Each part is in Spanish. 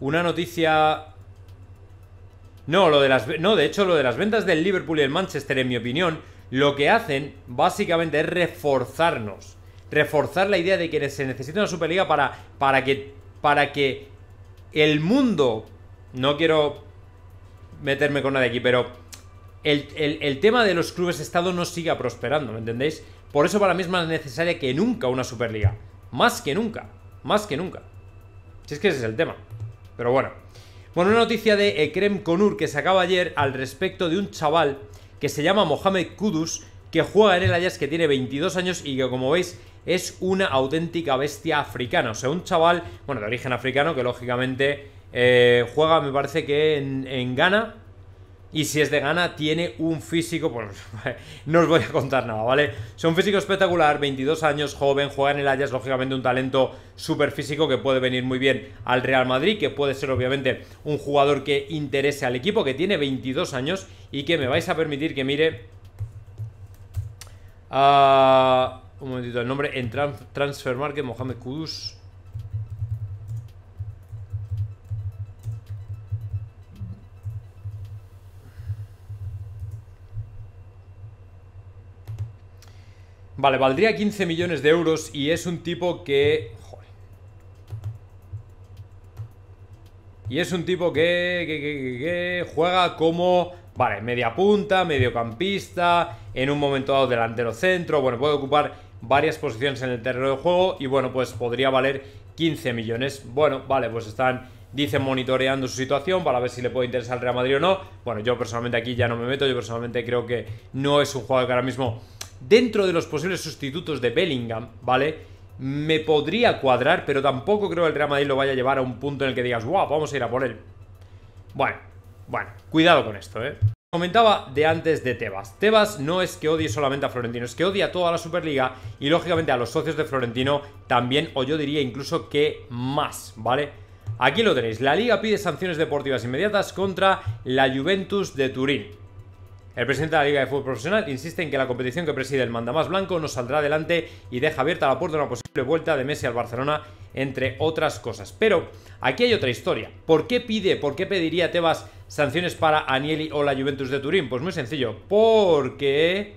una noticia... No, lo de las... No, de hecho, lo de las ventas del Liverpool y el Manchester, en mi opinión, lo que hacen básicamente es reforzarnos. Reforzar la idea de que se necesita una Superliga para, para, que, para que el mundo... No quiero meterme con nadie aquí, pero el, el, tema de los clubes Estado no siga prosperando, ¿me entendéis? Por eso para mí es más necesaria que nunca una Superliga. Más que nunca. Más que nunca. Si es que ese es el tema. Pero bueno. Bueno, una noticia de Ekrem Konur que se acaba ayer al respecto de un chaval que se llama Mohamed Kudus, que juega en el Ajax, que tiene 22 años y que como veis es una auténtica bestia africana. O sea, un chaval, bueno, de origen africano que lógicamente eh, juega, me parece que en, en Ghana, y si es de gana, tiene un físico, pues no os voy a contar nada, ¿vale? Es un físico espectacular, 22 años, joven, juega en el Ajax, lógicamente un talento súper físico que puede venir muy bien al Real Madrid, que puede ser obviamente un jugador que interese al equipo, que tiene 22 años y que me vais a permitir que mire... Uh, un momentito, el nombre en Transfer Market, Mohamed Kudus. Vale, valdría 15 millones de euros y es un tipo que... Joder. Y es un tipo que, que, juega como... Vale, media punta, mediocampista, en un momento dado delantero centro, bueno, puede ocupar varias posiciones en el terreno de juego y bueno, pues podría valer 15 millones. Bueno, vale, pues están, dicen, monitoreando su situación para ver si le puede interesar al Real Madrid o no. Bueno, yo personalmente aquí ya no me meto, yo personalmente creo que no es un jugador que ahora mismo dentro de los posibles sustitutos de Bellingham, ¿vale? Me podría cuadrar, pero tampoco creo que el Real Madrid lo vaya a llevar a un punto en el que digas, wow, vamos a ir a por él. Bueno, bueno, cuidado con esto, ¿eh? Comentaba de antes de Tebas. Tebas no es que odie solamente a Florentino, es que odia a toda la Superliga y lógicamente a los socios de Florentino también, o yo diría incluso que más, ¿vale? Aquí lo tenéis. La liga pide sanciones deportivas inmediatas contra la Juventus de Turín. El presidente de la Liga de Fútbol Profesional insiste en que la competición que preside el mandamás blanco no saldrá adelante y deja abierta la puerta a una posible vuelta de Messi al Barcelona, entre otras cosas. Pero aquí hay otra historia. ¿Por qué pide, por qué pediría Tebas sanciones para Anieli o la Juventus de Turín? Pues muy sencillo, porque...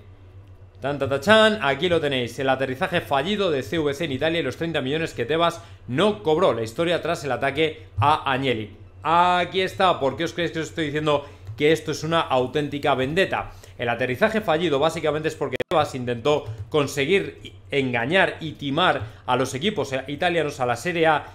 Tan, tan, aquí lo tenéis, el aterrizaje fallido de CVC en Italia y los 30 millones que Tebas no cobró. La historia tras el ataque a Agnelli. Aquí está, ¿por qué os creéis que os estoy diciendo que esto es una auténtica vendetta. El aterrizaje fallido básicamente es porque Tebas intentó conseguir engañar y timar a los equipos italianos a la Serie A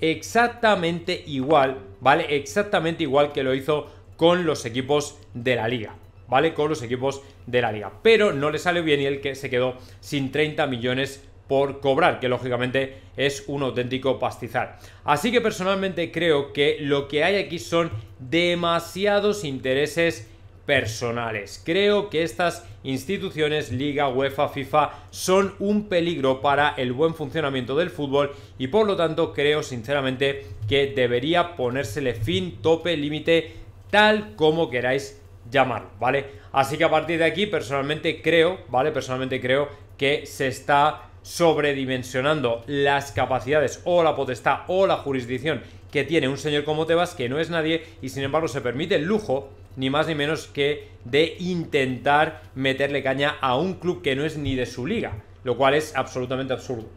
exactamente igual, ¿vale? Exactamente igual que lo hizo con los equipos de la liga, ¿vale? Con los equipos de la liga. Pero no le salió bien y el que se quedó sin 30 millones por cobrar, que lógicamente es un auténtico pastizar. Así que personalmente creo que lo que hay aquí son demasiados intereses personales. Creo que estas instituciones, Liga, UEFA, FIFA, son un peligro para el buen funcionamiento del fútbol y por lo tanto creo sinceramente que debería ponérsele fin, tope, límite, tal como queráis llamarlo, ¿vale? Así que a partir de aquí personalmente creo, ¿vale? Personalmente creo que se está sobredimensionando las capacidades o la potestad o la jurisdicción que tiene un señor como Tebas, que no es nadie y sin embargo se permite el lujo, ni más ni menos que de intentar meterle caña a un club que no es ni de su liga, lo cual es absolutamente absurdo.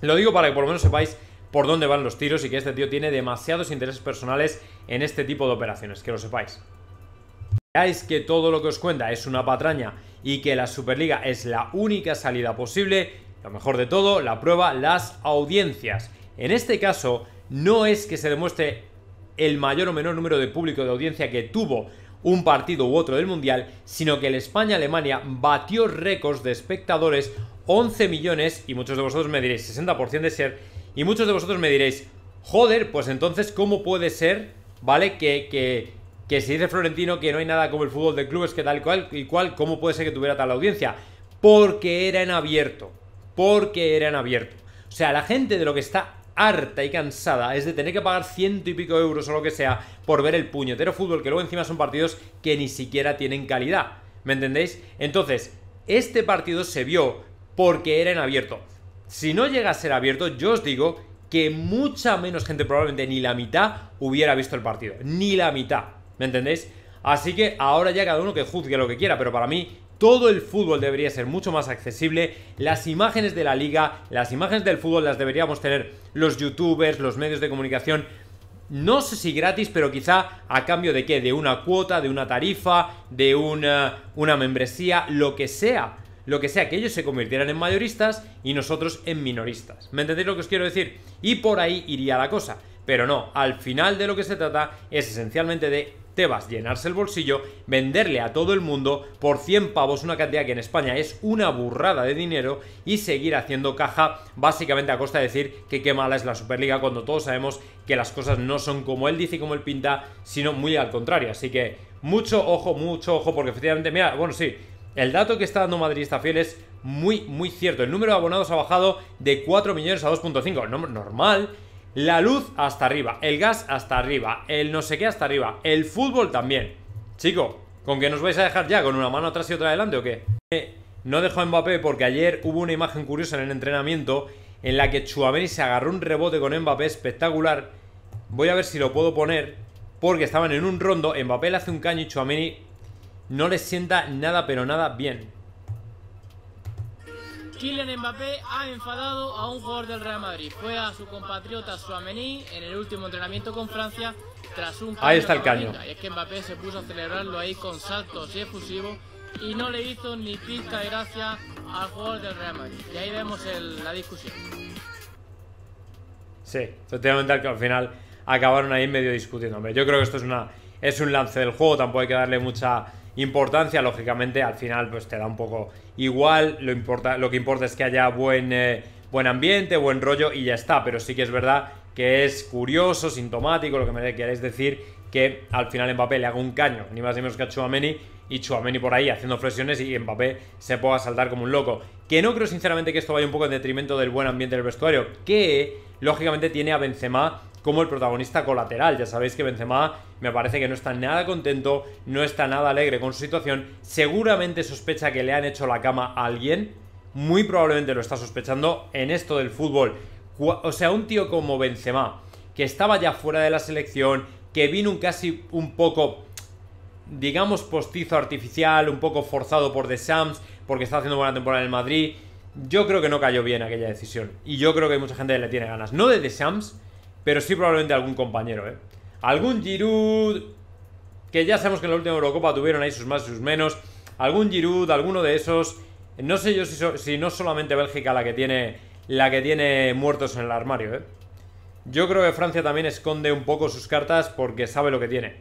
Lo digo para que por lo menos sepáis por dónde van los tiros y que este tío tiene demasiados intereses personales en este tipo de operaciones, que lo sepáis. Veáis que todo lo que os cuenta es una patraña y que la Superliga es la única salida posible, lo mejor de todo, la prueba, las audiencias. En este caso, no es que se demuestre el mayor o menor número de público de audiencia que tuvo un partido u otro del Mundial, sino que el España-Alemania batió récords de espectadores, 11 millones, y muchos de vosotros me diréis 60% de ser, y muchos de vosotros me diréis, joder, pues entonces, ¿cómo puede ser, ¿vale? Que, que, que se dice Florentino que no hay nada como el fútbol de clubes que tal y cual, y cual, ¿cómo puede ser que tuviera tal audiencia? Porque era en abierto, porque era en abierto. O sea, la gente de lo que está harta y cansada es de tener que pagar ciento y pico euros o lo que sea por ver el puñetero fútbol, que luego encima son partidos que ni siquiera tienen calidad. ¿Me entendéis? Entonces, este partido se vio porque era en abierto. Si no llega a ser abierto, yo os digo que mucha menos gente, probablemente ni la mitad, hubiera visto el partido. Ni la mitad. ¿Me entendéis? Así que ahora ya cada uno que juzgue lo que quiera, pero para mí todo el fútbol debería ser mucho más accesible. Las imágenes de la liga, las imágenes del fútbol las deberíamos tener los youtubers, los medios de comunicación. No sé si gratis, pero quizá a cambio de qué? De una cuota, de una tarifa, de una, una membresía, lo que sea. Lo que sea, que ellos se convirtieran en mayoristas y nosotros en minoristas. ¿Me entendéis lo que os quiero decir? Y por ahí iría la cosa. Pero no, al final de lo que se trata es esencialmente de Tebas llenarse el bolsillo, venderle a todo el mundo por 100 pavos, una cantidad que en España es una burrada de dinero, y seguir haciendo caja básicamente a costa de decir que qué mala es la Superliga cuando todos sabemos que las cosas no son como él dice y como él pinta, sino muy al contrario. Así que mucho ojo, mucho ojo, porque efectivamente, mira, bueno, sí, el dato que está dando Madridista Fiel es muy, muy cierto. El número de abonados ha bajado de 4 millones a 2.5. normal la luz hasta arriba, el gas hasta arriba, el no sé qué hasta arriba, el fútbol también. Chico, ¿con qué nos vais a dejar ya? ¿Con una mano atrás y otra adelante o qué? Eh, no dejo a Mbappé porque ayer hubo una imagen curiosa en el entrenamiento en la que Chuameni se agarró un rebote con Mbappé espectacular. Voy a ver si lo puedo poner porque estaban en un rondo, Mbappé le hace un caño y Chuameni no le sienta nada pero nada bien. Kylian Mbappé ha enfadado a un jugador del Real Madrid. Fue a su compatriota Suamení en el último entrenamiento con Francia tras un Ahí está el caño. Y es que Mbappé se puso a celebrarlo ahí con saltos y efusivos y no le hizo ni pizca de gracia al jugador del Real Madrid. Y ahí vemos la discusión. Sí, efectivamente al final acabaron ahí medio discutiendo. Yo creo que esto es una es un lance del juego, tampoco hay que darle mucha importancia, lógicamente al final pues te da un poco igual, lo, importa, lo que importa es que haya buen, eh, buen ambiente, buen rollo y ya está, pero sí que es verdad que es curioso, sintomático, lo que me queréis decir, que al final Mbappé le haga un caño, ni más ni menos que a Chouameni, y Chouameni por ahí haciendo flexiones y Mbappé se pueda saltar como un loco. Que no creo sinceramente que esto vaya un poco en detrimento del buen ambiente del vestuario, que lógicamente tiene a Benzema como el protagonista colateral. Ya sabéis que Benzema me parece que no está nada contento, no está nada alegre con su situación. Seguramente sospecha que le han hecho la cama a alguien. Muy probablemente lo está sospechando en esto del fútbol. O sea, un tío como Benzema, que estaba ya fuera de la selección, que vino un casi un poco, digamos, postizo artificial, un poco forzado por The Sams, porque está haciendo buena temporada en el Madrid. Yo creo que no cayó bien aquella decisión. Y yo creo que mucha gente le tiene ganas. No de The Sams, pero sí probablemente algún compañero, ¿eh? Algún Giroud, que ya sabemos que en la última Eurocopa tuvieron ahí sus más y sus menos. Algún Giroud, alguno de esos. No sé yo si, si no solamente Bélgica la que tiene la que tiene muertos en el armario, ¿eh? Yo creo que Francia también esconde un poco sus cartas porque sabe lo que tiene.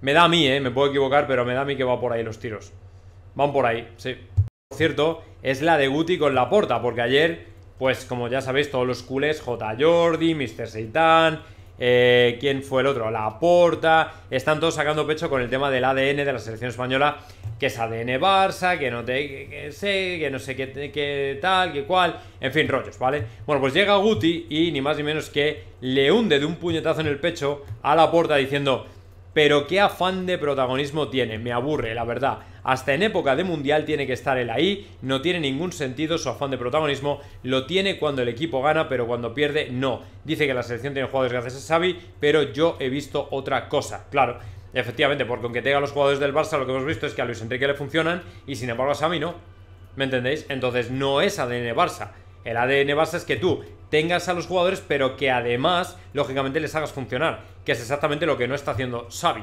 Me da a mí, ¿eh? Me puedo equivocar, pero me da a mí que va por ahí los tiros. Van por ahí, sí. Por cierto, es la de Guti con la porta, porque ayer pues como ya sabéis, todos los culés, J. Jordi, Mr. Seitan, eh, ¿quién fue el otro? La Porta, están todos sacando pecho con el tema del ADN de la selección española, que es ADN Barça, que no te que, sé, que no sé qué, qué tal, qué cual, en fin, rollos, ¿vale? Bueno, pues llega Guti y ni más ni menos que le hunde de un puñetazo en el pecho a la Porta diciendo, pero qué afán de protagonismo tiene, me aburre, la verdad. Hasta en época de mundial tiene que estar él ahí, no tiene ningún sentido su afán de protagonismo, lo tiene cuando el equipo gana, pero cuando pierde no. Dice que la selección tiene jugadores gracias a Xavi, pero yo he visto otra cosa, claro. Efectivamente, porque aunque tenga los jugadores del Barça, lo que hemos visto es que a Luis Enrique le funcionan y sin embargo a Xavi no. ¿Me entendéis? Entonces no es ADN Barça. El ADN Barça es que tú tengas a los jugadores, pero que además, lógicamente, les hagas funcionar, que es exactamente lo que no está haciendo Xavi.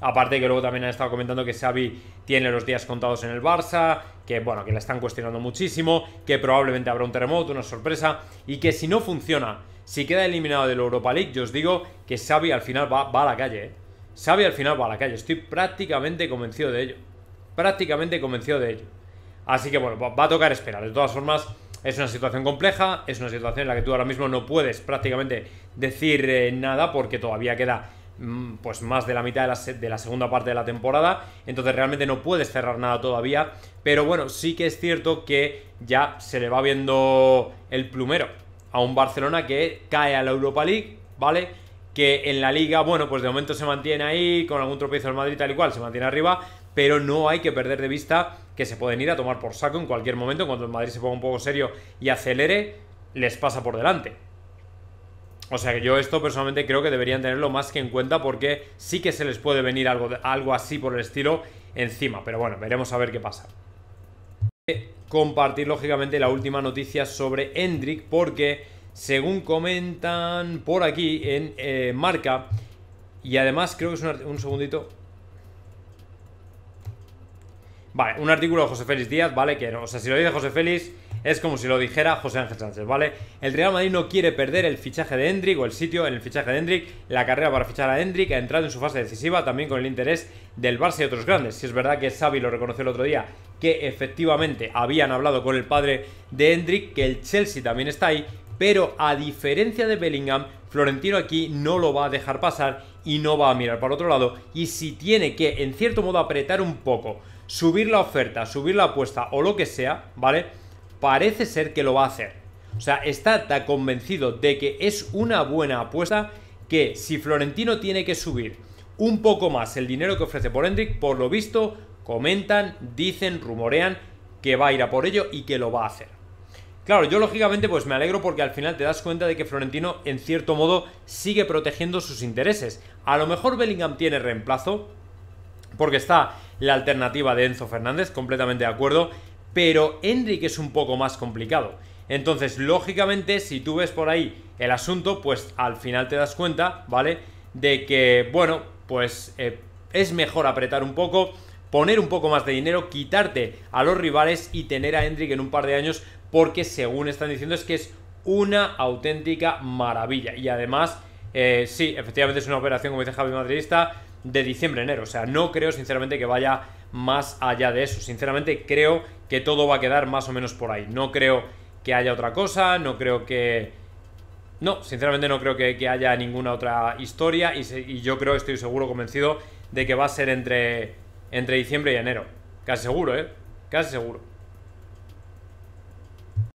Aparte que luego también han estado comentando que Xavi tiene los días contados en el Barça, que bueno, que le están cuestionando muchísimo, que probablemente habrá un terremoto, una sorpresa, y que si no funciona, si queda eliminado del Europa League, yo os digo que Xavi al final va, a la calle, ¿eh? Xavi al final va a la calle, estoy prácticamente convencido de ello. Prácticamente convencido de ello. Así que bueno, va a tocar esperar. De todas formas, es una situación compleja, es una situación en la que tú ahora mismo no puedes prácticamente decir eh, nada porque todavía queda pues más de la mitad de la, de la, segunda parte de la temporada, entonces realmente no puedes cerrar nada todavía, pero bueno, sí que es cierto que ya se le va viendo el plumero a un Barcelona que cae a la Europa League, ¿vale? Que en la liga, bueno, pues de momento se mantiene ahí, con algún tropiezo del Madrid tal y cual, se mantiene arriba, pero no hay que perder de vista que se pueden ir a tomar por saco en cualquier momento, cuando el Madrid se ponga un poco serio y acelere, les pasa por delante. O sea que yo esto personalmente creo que deberían tenerlo más que en cuenta porque sí que se les puede venir algo, algo así por el estilo encima. Pero bueno, veremos a ver qué pasa. Compartir lógicamente la última noticia sobre Hendrik porque según comentan por aquí en eh, Marca y además creo que es un, un segundito Vale, un artículo de José Félix Díaz, ¿vale? Que, o sea, si lo dice José Félix, es como si lo dijera José Ángel Sánchez, ¿vale? El Real Madrid no quiere perder el fichaje de Hendrik o el sitio en el fichaje de Hendrik. La carrera para fichar a Hendrik ha entrado en su fase decisiva también con el interés del Barça y otros grandes. Si es verdad que Xavi lo reconoció el otro día, que efectivamente habían hablado con el padre de Hendrik, que el Chelsea también está ahí, pero a diferencia de Bellingham, Florentino aquí no lo va a dejar pasar y no va a mirar para otro lado. Y si tiene que, en cierto modo, apretar un poco subir la oferta, subir la apuesta o lo que sea, ¿vale? Parece ser que lo va a hacer. O sea, está tan convencido de que es una buena apuesta que si Florentino tiene que subir un poco más el dinero que ofrece por Hendrik, por lo visto, comentan, dicen, rumorean que va a ir a por ello y que lo va a hacer. Claro, yo lógicamente pues me alegro porque al final te das cuenta de que Florentino en cierto modo sigue protegiendo sus intereses. A lo mejor Bellingham tiene reemplazo porque está la alternativa de Enzo Fernández, completamente de acuerdo, pero Enrique es un poco más complicado. Entonces, lógicamente, si tú ves por ahí el asunto, pues al final te das cuenta, ¿vale? De que, bueno, pues eh, es mejor apretar un poco, poner un poco más de dinero, quitarte a los rivales y tener a Hendrik en un par de años, porque según están diciendo es que es una auténtica maravilla. Y además, eh, sí, efectivamente es una operación, como dice Javi Madridista, de diciembre enero. O sea, no creo sinceramente que vaya más allá de eso. Sinceramente creo que todo va a quedar más o menos por ahí. No creo que haya otra cosa, no creo que... No, sinceramente no creo que, haya ninguna otra historia y, yo creo, estoy seguro, convencido de que va a ser entre, entre diciembre y enero. Casi seguro, ¿eh? Casi seguro.